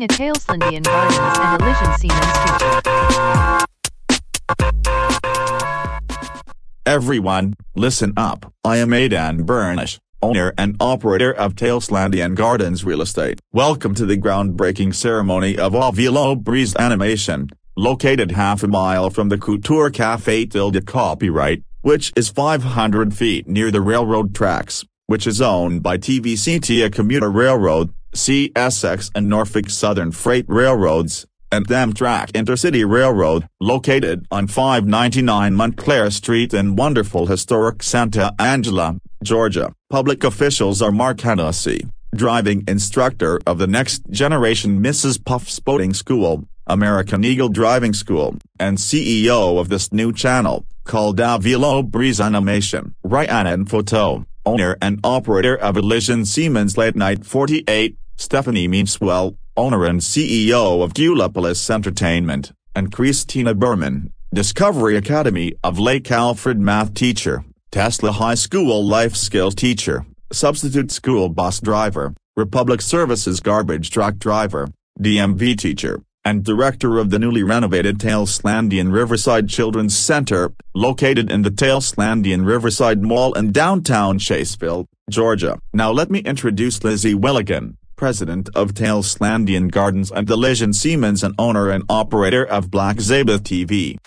a Tailslandian Gardens and Elysian Siemens. Everyone, listen up. I am Aidan Burnish, owner and operator of Tailslandian Gardens Real Estate. Welcome to the groundbreaking ceremony of Avelo Breeze Animation, located half a mile from the Couture Cafe Tilde copyright, which is 500 feet near the railroad tracks, which is owned by TVCT a commuter railroad, CSX and Norfolk Southern Freight Railroads, and Amtrak Intercity Railroad, located on 599 Montclair Street in wonderful historic Santa Angela, Georgia. Public officials are Mark Hennessy, driving instructor of the next generation Mrs. Puff's Boating School, American Eagle Driving School, and CEO of this new channel, called Avelo Breeze Animation. Rhiannon Fauteux, owner and operator of Elysian Siemens Late Night 48, Stephanie Meanswell, owner and CEO of KEWLopolis Entertainment, and Kristina Buhrman, Discovery Academy of Lake Alfred math teacher, Tesla High School life skills teacher, substitute school bus driver, Republic Services garbage truck driver, DMV teacher, and director of the newly renovated Tailslandian Riverside Children's Center, located in the Tailslandian Riverside Mall in downtown Chaseville, Georgia. Now let me introduce Lizzie Willigan, president of Tailslandian Gardens and Elysian Siemens and owner and operator of Black Zebra TV.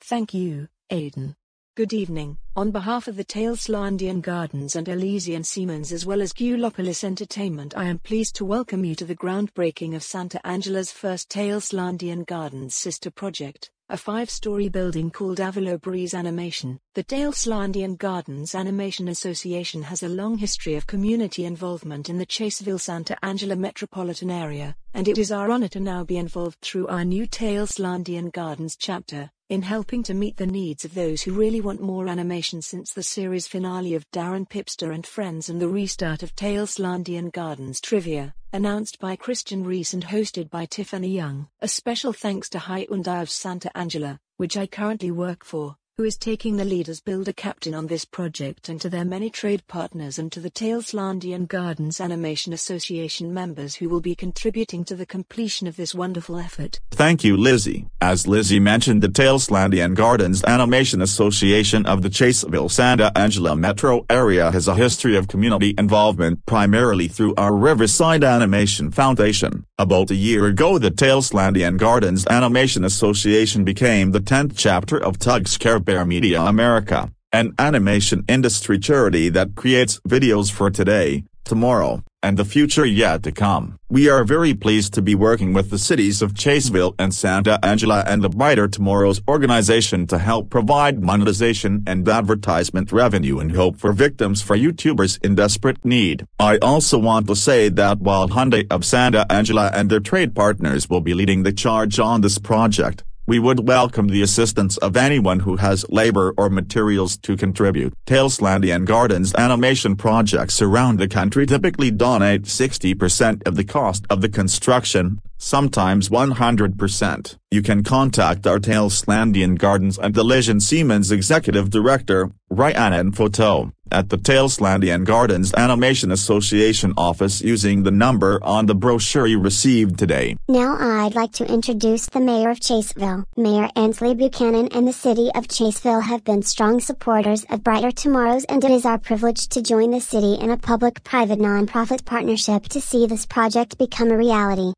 Thank you, Aidan. Good evening. On behalf of the Tailslandian Gardens and Elysian Siemens as well as KEWLopolis Entertainment I am pleased to welcome you to the groundbreaking of Santa Angela's first Tailslandian Gardens sister project a five-story building called Avelo Breeze Animation. The Tailslandian Gardens Animation Association has a long history of community involvement in the Chaseville-Santa Angela metropolitan area, and it is our honor to now be involved through our new Tailslandian Gardens chapter, in helping to meet the needs of those who really want more animation since the series finale of Darren Pipster and Friends and the restart of Tailslandian Gardens Trivia announced by Christian Reese and hosted by Tiffany Young. A special thanks to Hyundai of Santa Angela, which I currently work for, who is taking the lead as builder captain on this project and to their many trade partners and to the Tailslandian Gardens Animation Association members who will be contributing to the completion of this wonderful effort. Thank you Lizzie. As Lizzie mentioned the Tailslandian Gardens Animation Association of the Chaseville Santa Angela metro area has a history of community involvement primarily through our Riverside Animation Foundation. About a year ago the Tailslandian Gardens Animation Association became the 10th chapter of Tugs Care Bear Media America, an animation industry charity that creates videos for today, tomorrow, and the future yet to come. We are very pleased to be working with the cities of Chaseville and Santa Angela and the Brighter Tomorrows organization to help provide monetization and advertisement revenue and hope for victims for YouTubers in desperate need. I also want to say that while Hyundai of Santa Angela and their trade partners will be leading the charge on this project, we would welcome the assistance of anyone who has labor or materials to contribute. Tailslandian Gardens animation projects around the country typically donate 60% of the cost of the construction, sometimes 100%. You can contact our Tailslandian Gardens and Elysian Siemens Executive Director, Ryan Fauteux, at the Tailslandian Gardens Animation Association office using the number on the brochure you received today. Now I'd like to introduce the Mayor of Chaseville. Mayor Ansley Buchanan and the City of Chaseville have been strong supporters of Brighter Tomorrows and it is our privilege to join the city in a public-private nonprofit partnership to see this project become a reality.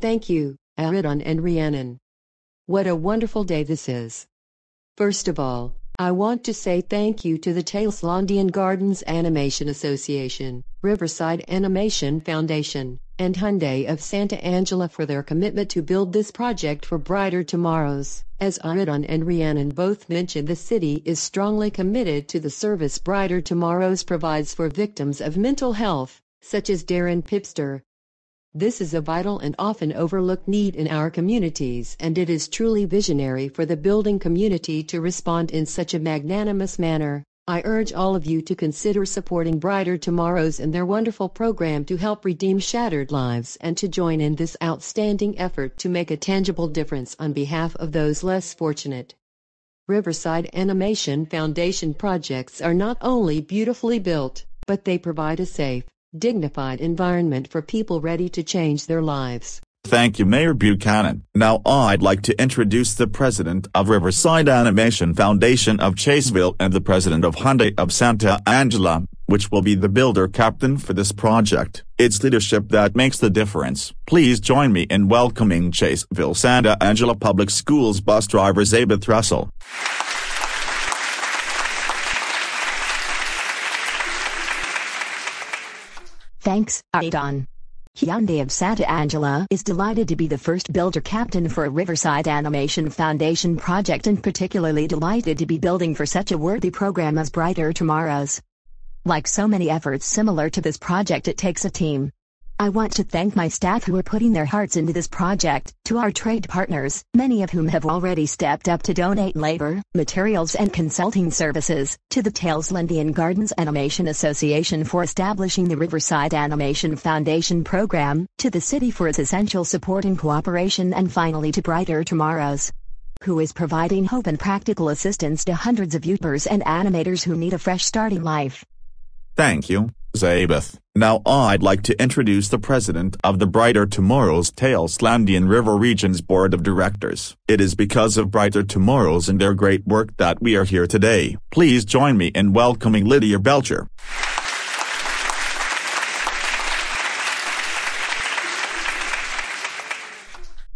Thank you, Aridon and Rhiannon. What a wonderful day this is. First of all, I want to say thank you to the Tailslandian Gardens Animation Association, Riverside Animation Foundation, and Hyundai of Santa Angela for their commitment to build this project for brighter tomorrows. As Aridon and Rhiannon both mentioned the city is strongly committed to the service Brighter Tomorrows provides for victims of mental health, such as Darren Pipster, this is a vital and often overlooked need in our communities and it is truly visionary for the building community to respond in such a magnanimous manner. I urge all of you to consider supporting Brighter Tomorrows and their wonderful program to help redeem shattered lives and to join in this outstanding effort to make a tangible difference on behalf of those less fortunate. Riverside Animation Foundation projects are not only beautifully built, but they provide a safe, dignified environment for people ready to change their lives. Thank you Mayor Buchanan. Now I'd like to introduce the president of Riverside Animation Foundation of Chaseville and the president of Hyundai of Santa Angela, which will be the builder captain for this project. It's leadership that makes the difference. Please join me in welcoming Chaseville Santa Angela Public Schools bus driver Zabeth Russell. Thanks, Aidan. Hyundai of Santa Angela is delighted to be the first builder captain for a Riverside Animation Foundation project and particularly delighted to be building for such a worthy program as Brighter Tomorrows. Like so many efforts similar to this project it takes a team. I want to thank my staff who are putting their hearts into this project, to our trade partners, many of whom have already stepped up to donate labor, materials and consulting services, to the Tailslandian Gardens Animation Association for establishing the Riverside Animation Foundation program, to the city for its essential support and cooperation and finally to Brighter Tomorrows who is providing hope and practical assistance to hundreds of YouTubers and animators who need a fresh starting life. Thank you, Zabeth. Now I'd like to introduce the president of the Brighter Tomorrows Tailslandian River Region's Board of Directors. It is because of Brighter Tomorrows and their great work that we are here today. Please join me in welcoming Lydia Belcher.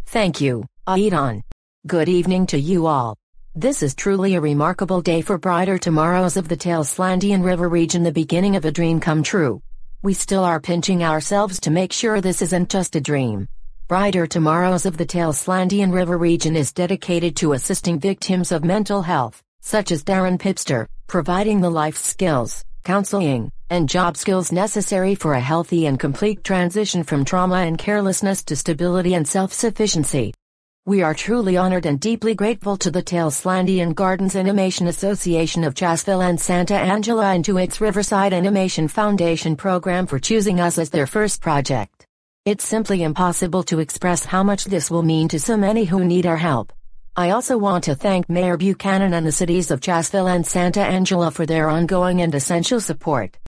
Thank you, Aidan. Good evening to you all. This is truly a remarkable day for brighter tomorrows of the Tailslandian River region the beginning of a dream come true. We still are pinching ourselves to make sure this isn't just a dream. Brighter Tomorrows of the Tailslandian River region is dedicated to assisting victims of mental health, such as Darren Pipster, providing the life skills, counseling, and job skills necessary for a healthy and complete transition from trauma and carelessness to stability and self-sufficiency. We are truly honored and deeply grateful to the Tailslandian Gardens Animation Association of Chaseville and Santa Angela and to its Riverside Animation Foundation program for choosing us as their first project. It's simply impossible to express how much this will mean to so many who need our help. I also want to thank Mayor Buchanan and the cities of Chaseville and Santa Angela for their ongoing and essential support.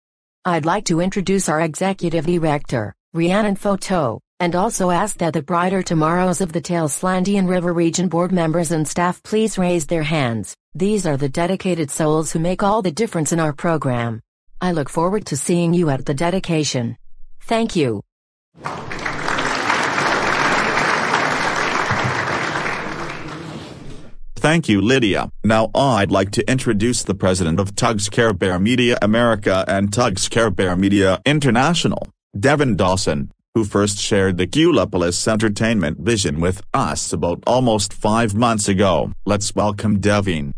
I'd like to introduce our Executive Director, Rhiannon Fauteux and also ask that the brighter tomorrows of the Tailslandian River Region board members and staff please raise their hands. These are the dedicated souls who make all the difference in our program. I look forward to seeing you at the dedication. Thank you. Thank you Lydia. Now I'd like to introduce the president of Tugs Care Bear Media America and Tugs Care Bear Media International, Devin Dawson who first shared the KEWLopolis entertainment vision with us about almost five months ago. Let's welcome Devin.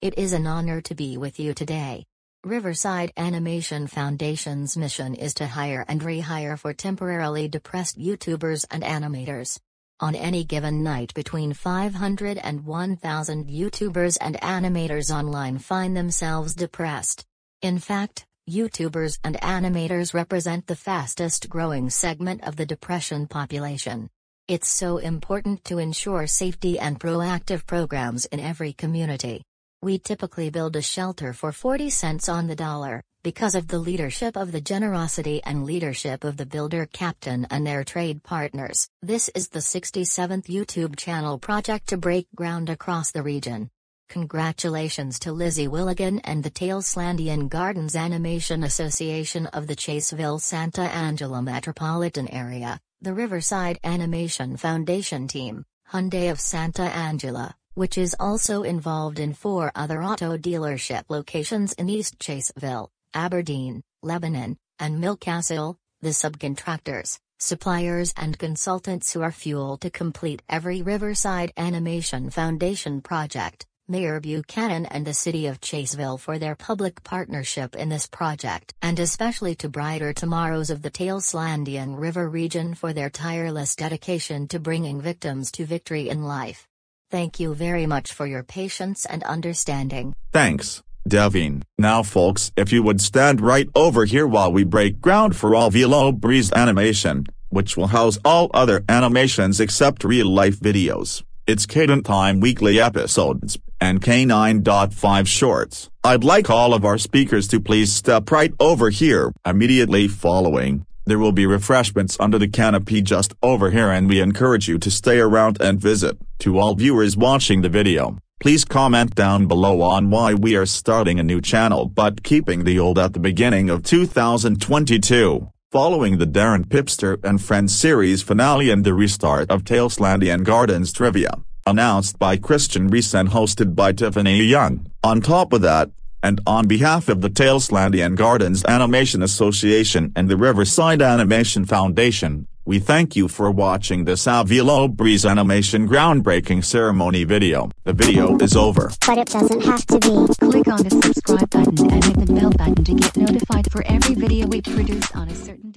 It is an honor to be with you today. Riverside Animation Foundation's mission is to hire and rehire for temporarily depressed YouTubers and animators. On any given night between 500 and 1000 YouTubers and animators online find themselves depressed. In fact, YouTubers and animators represent the fastest growing segment of the depression population. It's so important to ensure safety and proactive programs in every community. We typically build a shelter for 40 cents on the dollar, because of the leadership of the generosity and leadership of the builder captain and their trade partners. This is the 67th YouTube channel project to break ground across the region. Congratulations to Lizzie Willigan and the Tailslandian Gardens Animation Association of the Chaseville Santa Angela metropolitan area, the Riverside Animation Foundation team, Hyundai of Santa Angela, which is also involved in four other auto dealership locations in East Chaseville, Aberdeen, Lebanon, and Newcastle, the subcontractors, suppliers and consultants who are fuel to complete every Riverside Animation Foundation project, Mayor Buchanan and the City of Chaseville for their public partnership in this project, and especially to Brighter Tomorrows of the Tailslandian River region for their tireless dedication to bringing victims to victory in life. Thank you very much for your patience and understanding. Thanks, Devine. Now folks if you would stand right over here while we break ground for Avelo Breeze animation, which will house all other animations except real-life videos. It's Cadent Time weekly episodes, and K9.5 shorts. I'd like all of our speakers to please step right over here. Immediately following, there will be refreshments under the canopy just over here and we encourage you to stay around and visit. To all viewers watching the video, please comment down below on why we are starting a new channel but keeping the old at the beginning of 2022. Following the Darren Pipster and Friends series finale and the restart of Tailslandian Gardens Trivia, announced by Christian Reese and hosted by Tiffany Young. On top of that, and on behalf of the Tailslandian Gardens Animation Association and the Riverside Animation Foundation, we thank you for watching this Avelo Breeze animation groundbreaking ceremony video. The video is over. But it doesn't have to be. Click on the subscribe button and hit the bell button to get notified for every video we produce on a certain